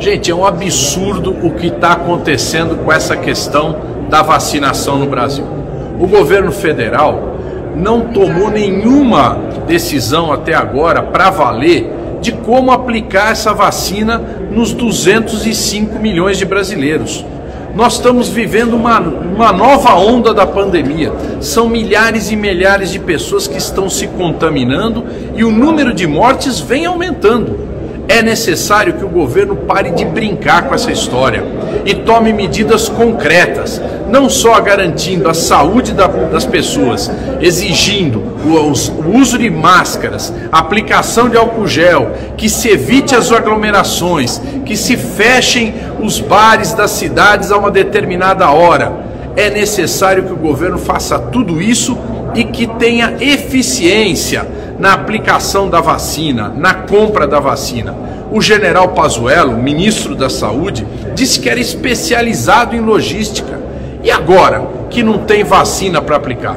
Gente, é um absurdo o que está acontecendo com essa questão da vacinação no Brasil. O governo federal não tomou nenhuma decisão até agora para valer de como aplicar essa vacina nos 205 milhões de brasileiros. Nós estamos vivendo uma, uma nova onda da pandemia. São milhares e milhares de pessoas que estão se contaminando e o número de mortes vem aumentando. É necessário que o governo pare de brincar com essa história e tome medidas concretas, não só garantindo a saúde da, das pessoas, exigindo o, o uso de máscaras, aplicação de álcool gel, que se evite as aglomerações, que se fechem os bares das cidades a uma determinada hora. É necessário que o governo faça tudo isso e que tenha eficiência na aplicação da vacina, na compra da vacina. O general Pazuello, ministro da Saúde, disse que era especializado em logística. E agora que não tem vacina para aplicar?